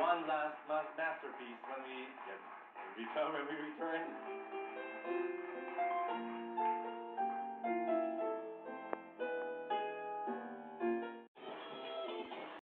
one last masterpiece when we get, when when we return.